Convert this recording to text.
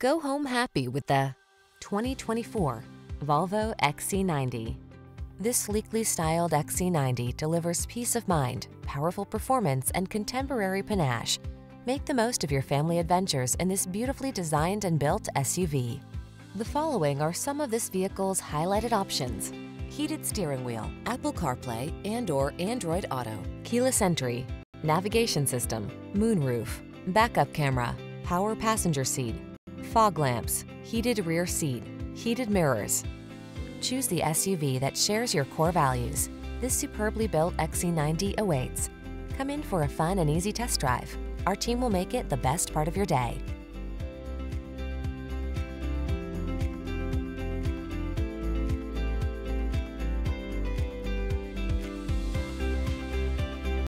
Go home happy with the 2024 Volvo XC90. This sleekly styled XC90 delivers peace of mind, powerful performance, and contemporary panache. Make the most of your family adventures in this beautifully designed and built SUV. The following are some of this vehicle's highlighted options. Heated steering wheel, Apple CarPlay and or Android Auto, keyless entry, navigation system, moonroof, backup camera, power passenger seat, fog lamps, heated rear seat, heated mirrors. Choose the SUV that shares your core values. This superbly built XC90 awaits. Come in for a fun and easy test drive. Our team will make it the best part of your day.